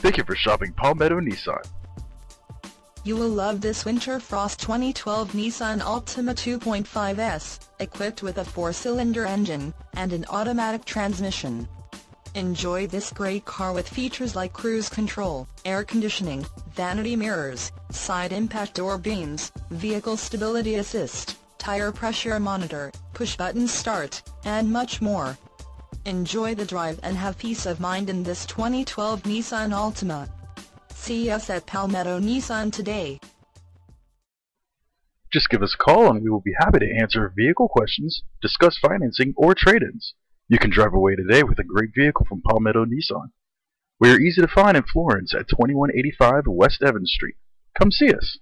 Thank you for shopping Palmetto Nissan. You will love this Winter Frost 2012 Nissan Altima 2.5S, equipped with a four-cylinder engine and an automatic transmission. Enjoy this great car with features like cruise control, air conditioning, vanity mirrors, side impact door beams, vehicle stability assist, tire pressure monitor, push-button start, and much more. Enjoy the drive and have peace of mind in this 2012 Nissan Altima. See us at Palmetto Nissan today. Just give us a call and we will be happy to answer vehicle questions, discuss financing, or trade-ins. You can drive away today with a great vehicle from Palmetto Nissan. We are easy to find in Florence at 2185 West Evans Street. Come see us.